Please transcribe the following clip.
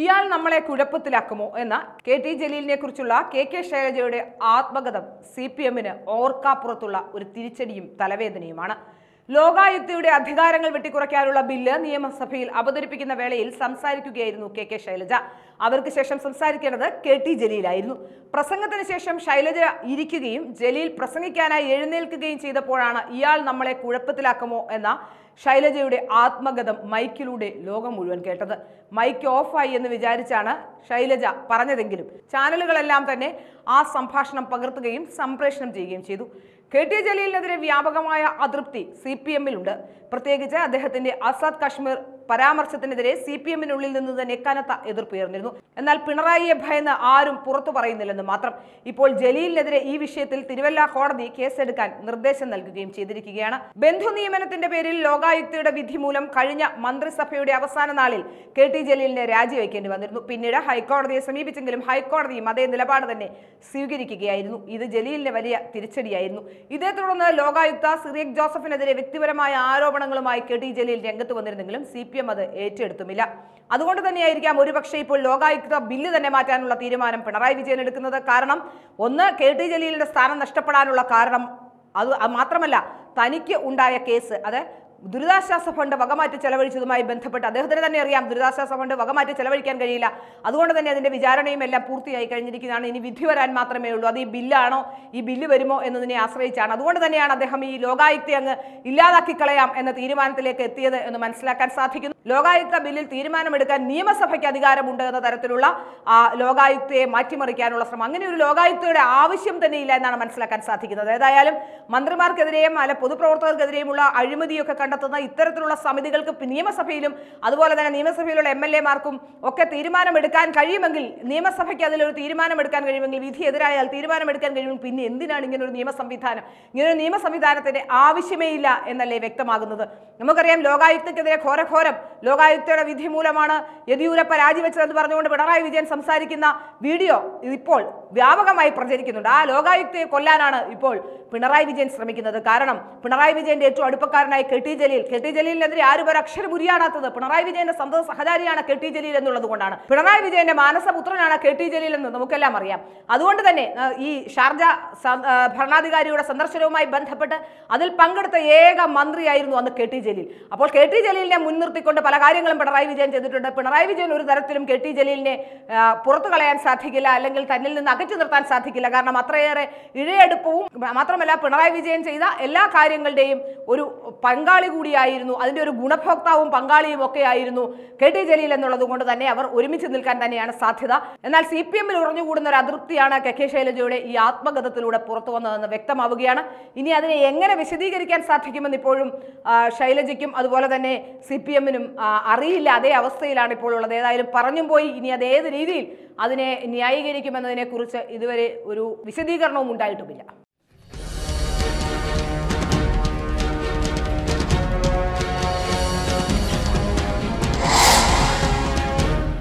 ഇയാൾ നമ്മളെ കുഴപ്പത്തിലാക്കുമോ എന്ന കെ ടി ജലീലിനെ കുറിച്ചുള്ള കെ കെ ശൈലജയുടെ ആത്മകഥം സി പി എമ്മിന് ഓർക്കാപ്പുറത്തുള്ള ഒരു തിരിച്ചടിയും തലവേദനയുമാണ്. ലോകായുക്തയുടെ അധികാരങ്ങൾ വെട്ടിക്കുറയ്ക്കാനുള്ള ബില്ല് നിയമസഭയിൽ അവതരിപ്പിക്കുന്ന വേളയിൽ സംസാരിക്കുകയായിരുന്നു കെ കെ ശൈലജ. അവർക്ക് ശേഷം സംസാരിക്കേണ്ടത് കെ ടി ജലീലായിരുന്നു. പ്രസംഗത്തിന് ശേഷം ശൈലജ ഇരിക്കുകയും ജലീൽ പ്രസംഗിക്കാനായി എഴുന്നേൽക്കുകയും ചെയ്തപ്പോഴാണ് ഇയാൾ നമ്മളെ കുഴപ്പത്തിലാക്കുമോ എന്ന ശൈലജയുടെ ആത്മഗതം മൈക്കിലൂടെ ലോകം മുഴുവൻ കേട്ടത്. മൈക്ക് ഓഫായി എന്ന് വിചാരിച്ചാണ് ശൈലജ പറഞ്ഞതെങ്കിലും ചാനലുകളെല്ലാം തന്നെ ആ സംഭാഷണം പകർത്തുകയും സംപ്രേഷണം ചെയ്യുകയും ചെയ്തു. കെ ടി ജലീലിനെതിരെ വ്യാപകമായ അതൃപ്തി സി പി എമ്മിലുണ്ട്. പ്രത്യേകിച്ച് അദ്ദേഹത്തിന്റെ ആസാദ് കാശ്മീർ പരാമർശത്തിനെതിരെ സി പി എമ്മിനുള്ളിൽ നിന്ന് തന്നെ കനത്ത എതിർപ്പുയർന്നിരുന്നു എന്നാൽ പിണറായിയെ ഭയന്ന് ആരും പുറത്തു പറയുന്നില്ലെന്ന് മാത്രം. ഇപ്പോൾ ജലീലിനെതിരെ ഈ വിഷയത്തിൽ തിരുവല്ല കോടതി കേസെടുക്കാൻ നിർദ്ദേശം നൽകുകയും ചെയ്തിരിക്കുകയാണ്. ബന്ധു നിയമനത്തിന്റെ പേരിൽ ലോകായുക്തയുടെ വിധി മൂലം കഴിഞ്ഞ മന്ത്രിസഭയുടെ അവസാന നാളിൽ കെ ടി ജലീലിനെ രാജിവെക്കേണ്ടി വന്നിരുന്നു. പിന്നീട് ഹൈക്കോടതിയെ സമീപിച്ചെങ്കിലും ഹൈക്കോടതിയും അതേ നിലപാട് തന്നെ സ്വീകരിക്കുകയായിരുന്നു. ഇത് ജലീലിന് വലിയ തിരിച്ചടിയായിരുന്നു. ഇതേ തുടർന്ന് ലോകായുക്ത സിറിയക് ജോസഫിനെതിരെ വ്യക്തിപരമായ ആരോപണങ്ങളുമായി കെ ടി ജലീൽ രംഗത്ത് വന്നിരുന്നെങ്കിലും സി എം അത് ഏറ്റെടുത്തുമില്ല. അതുകൊണ്ട് തന്നെയായിരിക്കാം ഒരുപക്ഷെ ഇപ്പോൾ ലോകായുക്ത ബില്ല് തന്നെ മാറ്റാനുള്ള തീരുമാനം പിണറായി വിജയൻ എടുക്കുന്നത്. കാരണം ഒന്ന് കെ ടി ജലീലിന്റെ സ്ഥാനം നഷ്ടപ്പെടാനുള്ള കാരണം അത് മാത്രമല്ല തനിക്ക് ഉണ്ടായ കേസ് അത് ദുരിതാശ്വാസ ഫണ്ട് വകമാറ്റി ചെലവഴിച്ചതുമായി ബന്ധപ്പെട്ട് അദ്ദേഹത്തിന് തന്നെ അറിയാം ദുരിതാശ്വാസ ഫണ്ട് വകമാറ്റി ചെലവഴിക്കാൻ കഴിയില്ല. അതുകൊണ്ട് തന്നെ അതിന്റെ വിചാരണയും എല്ലാം പൂർത്തിയായി കഴിഞ്ഞിരിക്കുന്നതാണ്. ഇനി വിധി വരാൻ മാത്രമേ ഉള്ളൂ. അത് ഈ ബില്ലാണോ? ഈ ബില്ല് വരുമോ എന്നതിനെ ആശ്രയിച്ചാണ്. അതുകൊണ്ട് തന്നെയാണ് അദ്ദേഹം ഈ ലോകായുക്ത അങ്ങ് ഇല്ലാതാക്കി കളയാം എന്ന തീരുമാനത്തിലേക്ക് എത്തിയത് എന്ന് മനസ്സിലാക്കാൻ സാധിക്കുന്നു. ലോകായുക്ത ബില്ലിൽ തീരുമാനമെടുക്കാൻ നിയമസഭയ്ക്ക് അധികാരമുണ്ട് എന്ന തരത്തിലുള്ള ആ ലോകായുക്തയെ മാറ്റിമറിക്കാനുള്ള ശ്രമം. അങ്ങനെ ഒരു ലോകായുക്തയുടെ ആവശ്യം തന്നെ ഇല്ല എന്നാണ് മനസ്സിലാക്കാൻ സാധിക്കുന്നത്. ഏതായാലും മന്ത്രിമാർക്കെതിരെയും അല്ല പൊതുപ്രവർത്തകർക്കെതിരെയുമുള്ള അഴിമതിയൊക്കെ കണ്ടെത്തുന്ന ഇത്തരത്തിലുള്ള സമിതികൾക്ക് നിയമസഭയിലും അതുപോലെ തന്നെ നിയമസഭയിലുള്ള എം എൽ എമാർക്കും ഒക്കെ തീരുമാനമെടുക്കാൻ കഴിയുമെങ്കിൽ നിയമസഭയ്ക്ക് അതിലൊരു തീരുമാനമെടുക്കാൻ കഴിയുമെങ്കിൽ വിധി എതിരായാൽ തീരുമാനമെടുക്കാൻ കഴിയുമെങ്കിൽ പിന്നെ എന്തിനാണ് ഇങ്ങനെ ഒരു നിയമ സംവിധാനം? ഇങ്ങനെ ഒരു നിയമ സംവിധാനത്തിന്റെ ആവശ്യമേ ഇല്ല എന്നല്ലേ വ്യക്തമാകുന്നത്. നമുക്കറിയാം ലോകായുക്തക്കെതിരെ ഘോരഘോരം ലോകായുക്തയുടെ വിധി മൂലമാണ് യെദ്യൂരപ്പ രാജിവെച്ചതെന്ന് പറഞ്ഞുകൊണ്ട് പിണറായി വിജയൻ സംസാരിക്കുന്ന വീഡിയോ ഇപ്പോൾ വ്യാപകമായി പ്രചരിക്കുന്നുണ്ട്. ആ ലോകായുക്തയെ കൊല്ലാനാണ് ഇപ്പോൾ പിണറായി വിജയൻ ശ്രമിക്കുന്നത്. കാരണം പിണറായി വിജയന്റെ ഏറ്റവും അടുപ്പക്കാരനായ K T Jaleel. K T ജലീലിനെതിരെ ആരും ഒരു അക്ഷരം ഉരിയാടാത്തത് പിണറായി വിജയന്റെ സന്തത സഹചാരിയാണ് കെ ടി ജലീൽ എന്നുള്ളത് കൊണ്ടാണ്. പിണറായി വിജയന്റെ മാനസപുത്രനാണ് കെ ടി ജലീൽ എന്ന് നമുക്കെല്ലാം അറിയാം. അതുകൊണ്ട് തന്നെ ഈ ഷാർജ ഭരണാധികാരിയുടെ സന്ദർശനവുമായി ബന്ധപ്പെട്ട് അതിൽ പങ്കെടുത്ത ഏക മന്ത്രിയായിരുന്നു അന്ന് കെ ടി ജലീൽ. അപ്പോൾ കെ ടി ജലീലിനെ മുൻനിർത്തിക്കൊണ്ട് പല കാര്യങ്ങളും പിണറായി വിജയൻ ചെയ്തിട്ടുണ്ട്. പിണറായി വിജയൻ ഒരു തരത്തിലും കെ ടി ജലീലിനെ പുറത്തു കളയാൻ സാധിക്കില്ല. അല്ലെങ്കിൽ തന്നിൽ നിന്ന് അകറ്റി നിർത്താൻ സാധിക്കില്ല. കാരണം അത്രയേറെ ഇഴയെടുപ്പവും മാത്രമല്ല പിണറായി വിജയൻ ചെയ്ത എല്ലാ കാര്യങ്ങളുടെയും ഒരു പങ്കാളി കൂടിയായിരുന്നു. അതിന്റെ ഒരു ഗുണഭോക്താവും പങ്കാളിയും ഒക്കെ ആയിരുന്നു കെ ടി ജലീൽ എന്നുള്ളത് കൊണ്ട് തന്നെ അവർ ഒരുമിച്ച് നിൽക്കാൻ തന്നെയാണ് സാധ്യത. എന്നാൽ സി പി എമ്മിൽ ഉറഞ്ഞുകൂടുന്ന ഒരു അതൃപ്തിയാണ് കെ കെ ശൈലജയുടെ ഈ ആത്മഗതത്തിലൂടെ പുറത്തു വന്നതെന്ന് വ്യക്തമാവുകയാണ്. ഇനി അതിനെ എങ്ങനെ വിശദീകരിക്കാൻ സാധിക്കുമെന്ന് ഇപ്പോഴും ശൈലജയ്ക്കും അതുപോലെ തന്നെ സി പി എമ്മിനും അറിയില്ല. അതേ അവസ്ഥയിലാണ് ഇപ്പോൾ ഉള്ളത്. ഏതായാലും പറഞ്ഞും പോയി. ഇനി അത് ഏത് രീതിയിൽ അതിനെ ന്യായീകരിക്കുമെന്നതിനെ കുറിച്ച് ഇതുവരെ ഒരു വിശദീകരണവും ഉണ്ടായിട്ടുമില്ല.